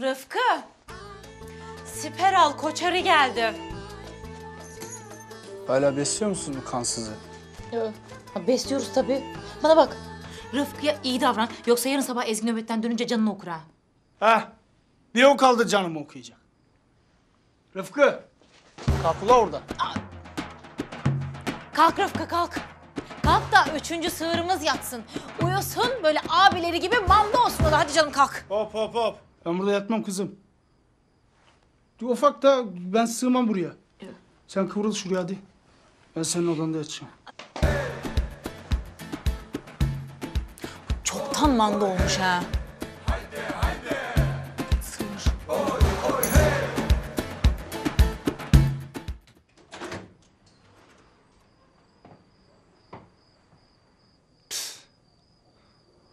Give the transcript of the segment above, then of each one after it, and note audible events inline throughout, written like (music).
Rıfkı. Siper al koçarı geldi. Hala besliyor musun bu kansızı? Ha, besliyoruz tabii. Bana bak. Rıfkı'ya iyi davran. Yoksa yarın sabah Ezgi nöbetten dönünce canını okur ha. Ha? Bir o kaldı canımı okuyacak. Rıfkı. Kalk ula orada. Kalk Rıfkı kalk. Kalk da üçüncü sığırımız yatsın. Uyusun böyle abileri gibi manda olsun o da. Hadi canım kalk. Hop hop hop. Ben burada yatmam kızım. Ufak da ben sığmam buraya. Sen kıvrıl şuraya hadi. Ben senin odanda yatacağım. Çoktan manda olmuş ha.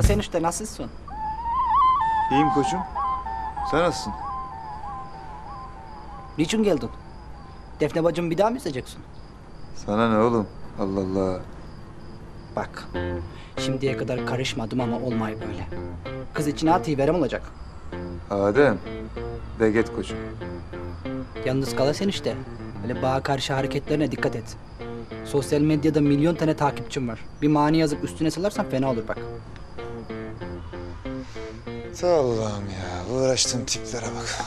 sen işte nasılsın? İyiyim koçum. Sen nasılsın? Niçin geldin? Defne bacımı bir daha mı izleyeceksin? Sana ne oğlum? Allah Allah. Bak, şimdiye kadar karışmadım ama olmay böyle. Kız içine atıverem olacak. Adem. De git koçum. Yalnız kala sen işte. Böyle bağa karşı hareketlerine dikkat et. Sosyal medyada milyon tane takipçim var. Bir mani yazıp üstüne salarsan fena olur bak. Allah'ım ya. Uğraştığım tiplere bak.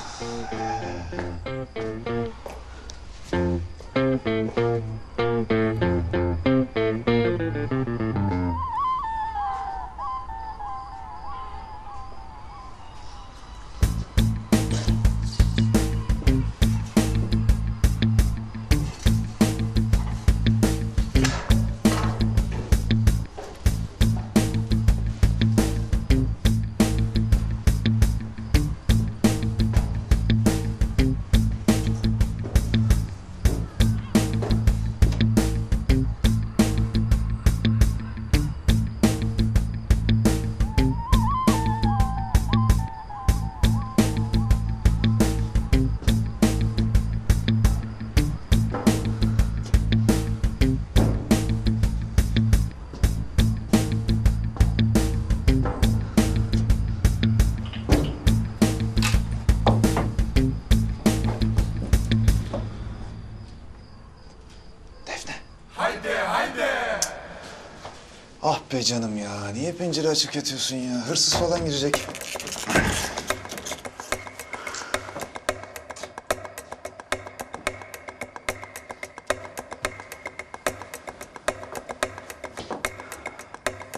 Canım ya. Niye pencere açık yatıyorsun ya? Hırsız falan girecek.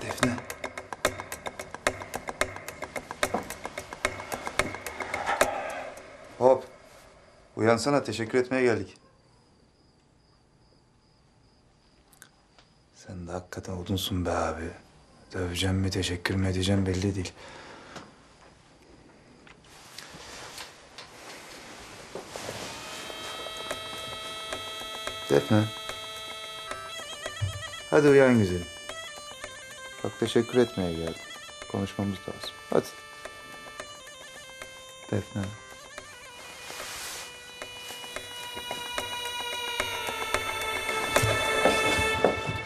Defne. Hop. Uyansana teşekkür etmeye geldik. Sen de hakikaten odunsun be abi. Döveceğim mi teşekkür mü edeceğim belli değil. Defne. Hadi uyan güzelim. Bak teşekkür etmeye geldim. Konuşmamız lazım. Hadi. Defne.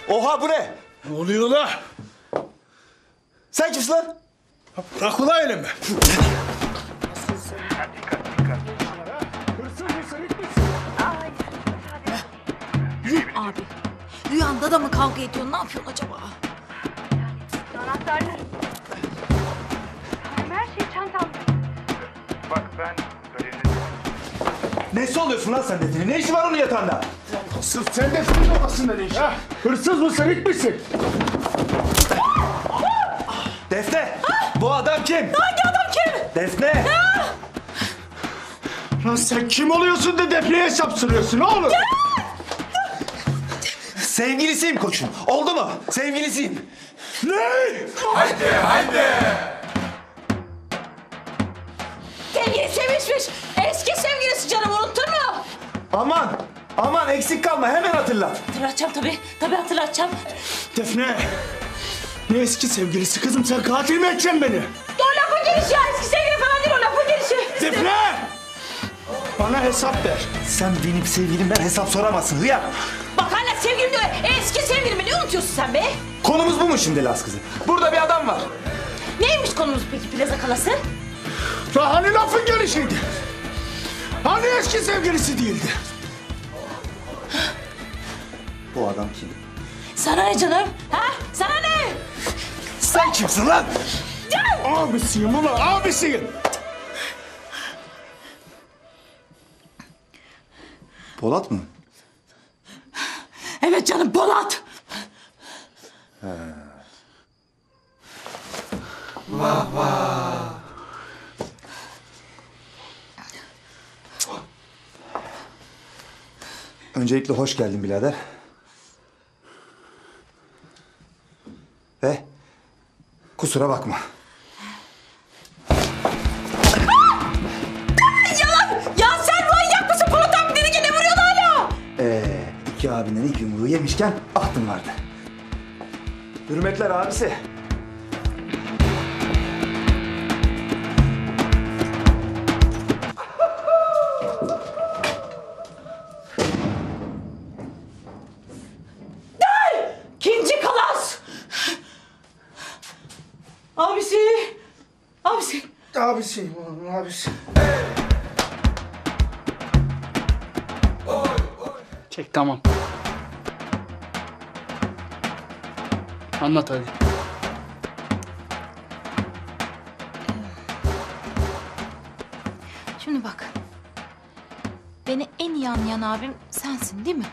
Oha bu ne? Ne oluyor la? Sen kimsin lan? Bırak ula elimi. Abi. Rüyanda da mı kavga ediyorsun? Ne yapıyorsun acaba? Anahtarlar. Her şey çantamda. Bak ben Nesi oluyorsun lan sen Defne'nin? Ne işi var onun yatağında? Sırf sen de senin babasında ne iş ha? Hırsız mısın, it misin? Defne! Bu adam kim? Hangi adam kim? Defne! Lan sen kim oluyorsun da Defne'ye hesap sırıyorsun oğlum? Sevgilisiyim koçum. Oldu mu? Sevgilisiyim. Ne? Sevgili sevişmiş. Eski sevgilisi canım unuttun mu? Aman! Aman eksik kalma hemen hatırlat. Hatırlatacağım tabii. Tabii hatırlatacağım. Defne. Ne eski sevgilisi kızım sen katil mi edeceksin beni? O lafın gelişi ya. Eski sevgili falan değil o lafın gelişi. Defne! Bana hesap ver. Sen benim sevgilimden hesap soramazsın hıyar. Bak hala sevgilim diyor. Eski sevgilimi ne unutuyorsun sen be? Konumuz bu mu şimdi Las kızı? Burada bir adam var. Neymiş konumuz peki plaza kalası? Daha hani lafın gelişiydi? Hani eski sevgilisi değildi? Bu adam kim? Sana ne canım? Ha? Sana ne? Sen kimsin lan? Abisiyim ulan abisiyim. Polat mı? Evet canım Polat. Öncelikle hoş geldin birader. Ve kusura bakma. Ya sen manyak mısın? Polat abi dedi ki ne vuruyordu hala? Ee, iki abinin ilk yumruğu yemişken aklım vardı. Hürmetler abisi. Abisi. Çek tamam. Anlat hadi. Şimdi bak. Beni en iyi anlayan abim sensin değil mi?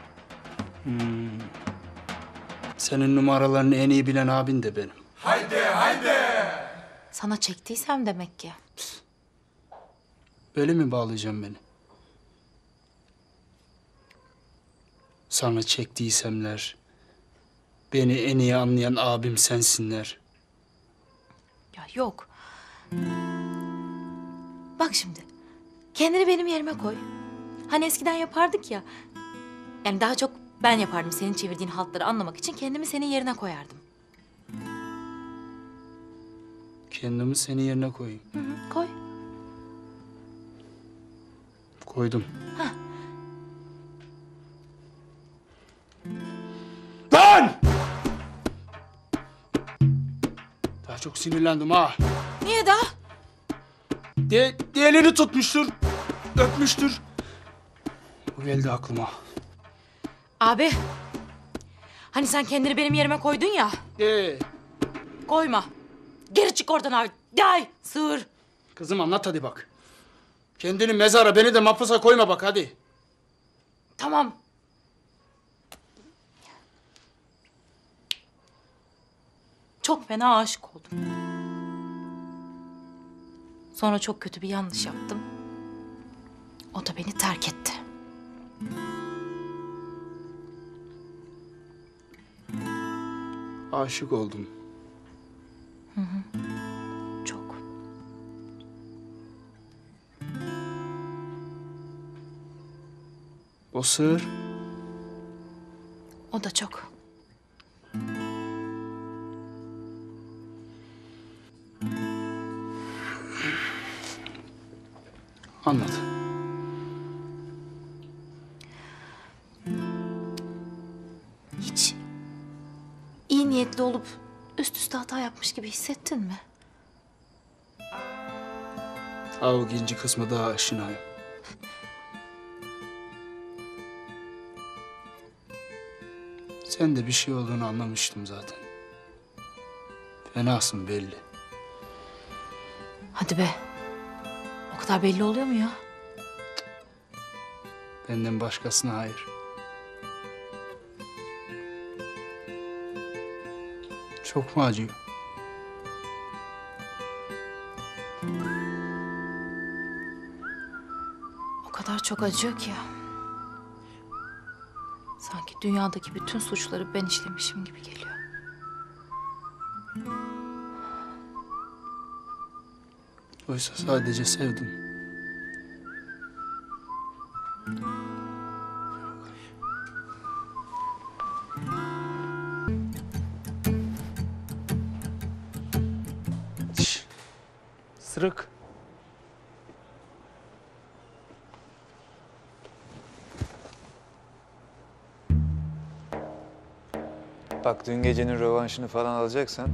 Senin numaralarını en iyi bilen abin de benim. Sana çektiysem demek ki. Böyle mi bağlayacağım beni? Sana çektiysemler, beni en iyi anlayan abim sensinler. Ya yok. Bak şimdi. Kendini benim yerime koy. Hani eskiden yapardık ya. Yani daha çok ben yapardım senin çevirdiğin haltları anlamak için kendimi senin yerine koyardım. Kendimi senin yerine koyayım. Hı hı, koy. Koydum. Lan! Daha çok sinirlendim ha. Niye daha? De, diğerini tutmuştur, öpmüştür. Bu geldi aklıma. Abi. Hani sen kendini benim yerime koydun ya. Ee, Koyma. Geri çık oradan abi. Gel. Sığır. kızım anlat hadi bak. Kendini mezara, beni de mahpusa koyma bak hadi. Tamam. Çok fena aşık oldum. Sonra çok kötü bir yanlış yaptım. O da beni terk etti. Aşık oldum. Çok. O sığır. O da çok. Anlat. Hiç iyi niyetli olup üst üste hata yapmış gibi hissettin mi? Ha o ikinci kısmı daha aşinayım. Sen de bir şey olduğunu anlamıştım zaten. Fenasın belli. Hadi be. O kadar belli oluyor mu ya? Benden başkasına hayır. Çok mu acıyor? O kadar çok acıyor ki ya. Sanki dünyadaki bütün suçları ben işlemişim gibi geliyor. Oysa sadece sevdim. Sırık. Bak dün gecenin rövanşını falan alacaksan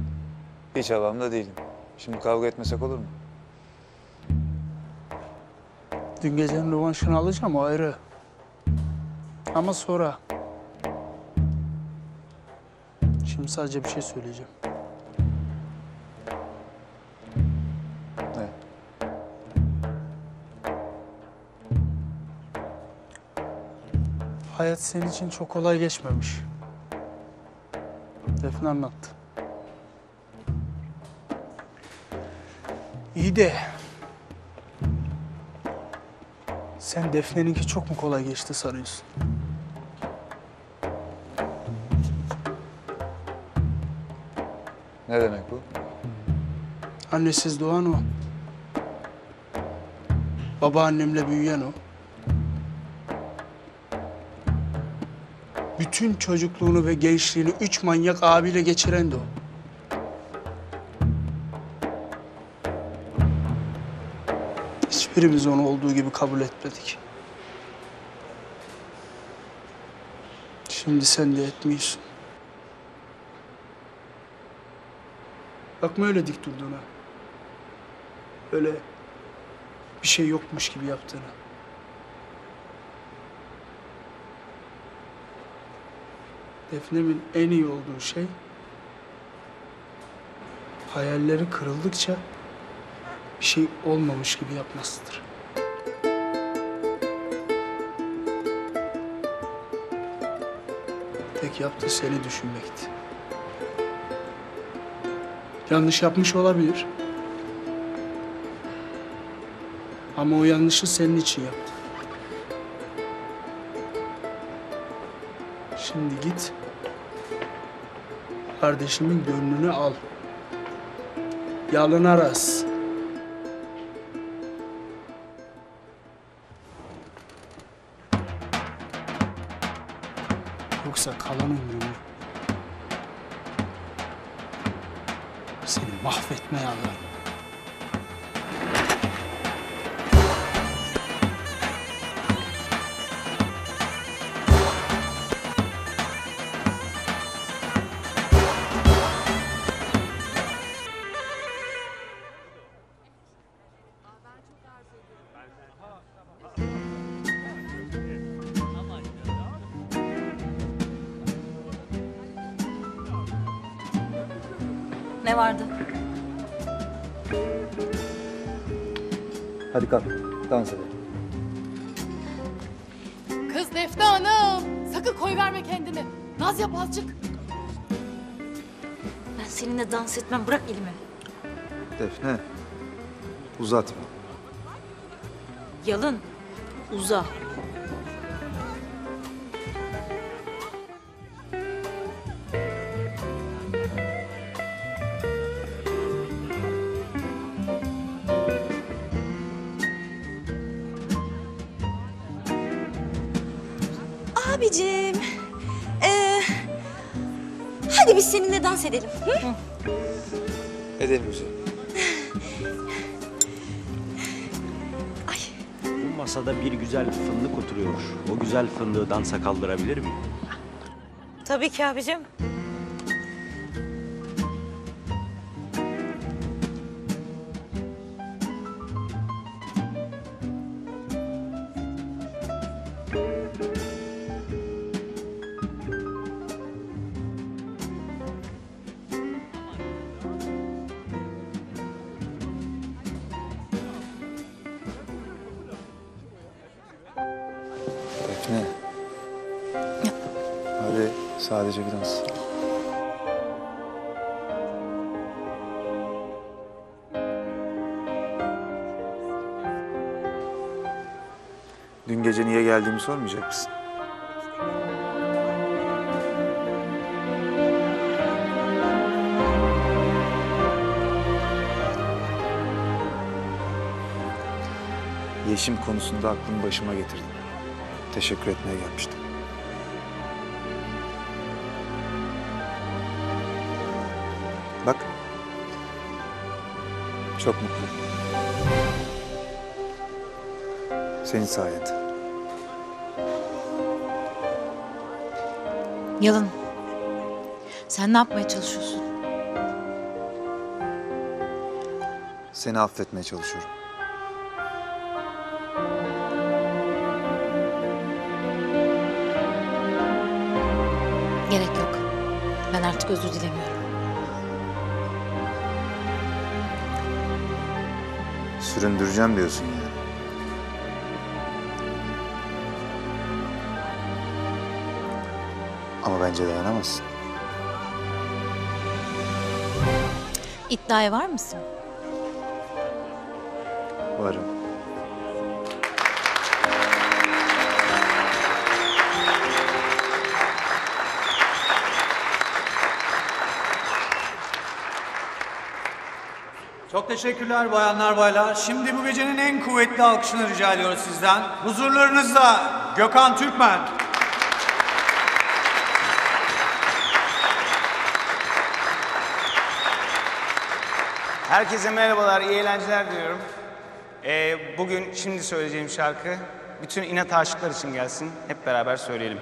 hiç havamda değilim. Şimdi kavga etmesek olur mu? Dün gecenin rövanşını alacağım o ayrı. Ama sonra. Şimdi sadece bir şey söyleyeceğim. Ne? Hayat senin için çok kolay geçmemiş. Defne anlattı. İyi de... Sen Defne'ninki çok mu kolay geçti sanıyorsun? Ne demek bu? Annesiz doğan o. Babaannemle büyüyen o. Bütün çocukluğunu ve gençliğini üç manyak abiyle geçiren de o. Hiçbirimiz onu olduğu gibi kabul etmedik. Şimdi sen de etmiyorsun. Bakma öyle dik durduğuna. Öyle bir şey yokmuş gibi yaptığına. Defne'min en iyi olduğu şey hayalleri kırıldıkça bir şey olmamış gibi yapmasıdır. Tek yaptığı seni düşünmekti. Yanlış yapmış olabilir. Ama o yanlışı senin için yaptı. Şimdi git. Kardeşimin gönlünü al. Yalın aras. Yoksa kalan ömrümü seni mahvetmeye alırım. Ne vardı? Hadi kalk. Dans edelim. Kız Defne Hanım. Sakın koy verme kendini. Naz yap azıcık. Ben seninle dans etmem. Bırak elimi. Defne. Uzatma. Yalın. Uza. Dans edelim. Hı? Edelim güzelim. (laughs) Ay. Bu masada bir güzel fındık oturuyor. O güzel fındığı dansa kaldırabilir miyim? Tabii ki abicim. Gece niye geldiğimi sormayacak mısın? Yeşim konusunda aklımı başıma getirdim. Teşekkür etmeye gelmiştim. Bak. Çok mutluyum. Senin sayende. Yalın. Sen ne yapmaya çalışıyorsun? Seni affetmeye çalışıyorum. Gerek yok. Ben artık özür dilemiyorum. Süründüreceğim diyorsun yani. Ama bence dayanamazsın. İddiaya var mısın? Varım. Çok teşekkürler bayanlar baylar. Şimdi bu gecenin en kuvvetli alkışını rica ediyoruz sizden. Huzurlarınızda Gökhan Türkmen. Herkese merhabalar, iyi eğlenceler diliyorum. Ee, bugün şimdi söyleyeceğim şarkı bütün inat aşıklar için gelsin. Hep beraber söyleyelim.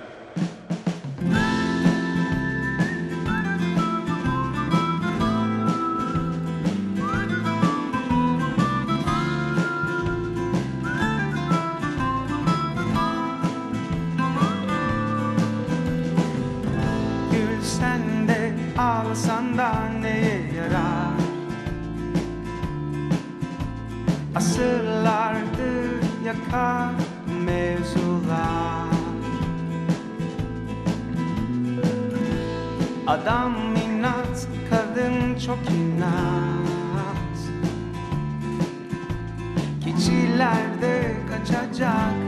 Adam inat, kadın çok inat. Keçiler de kaçacak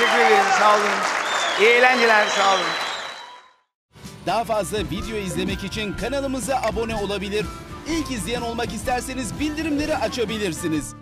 Teşekkür ederim, sağ olun. İyi eğlenceler, sağ olun. Daha fazla video izlemek için kanalımıza abone olabilir. İlk izleyen olmak isterseniz bildirimleri açabilirsiniz.